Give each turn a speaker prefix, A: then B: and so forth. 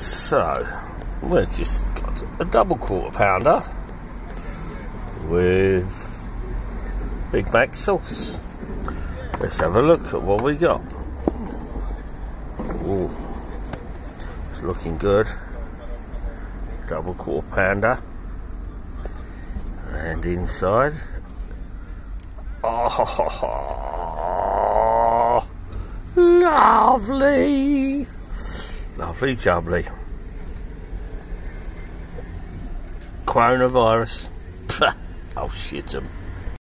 A: So, we've just got a double quarter pounder with Big Mac sauce. Let's have a look at what we got. Ooh, it's looking good. Double quarter pounder. And inside. Oh, lovely. Lovely jubbly. Coronavirus. oh, shit 'em.